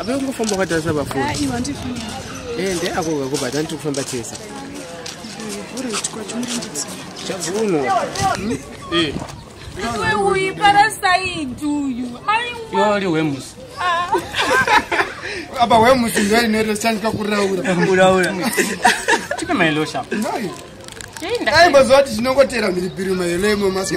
avekungofamba kwatasa vafoni eh, ndeakokakuba ta niti kufamba tese chavuno eh. yoli wemus apa ah. wemus ndoinoto sitandika kuraura tikemaeloshaaimbozoati tinongotera mhiripiri maelo imomasi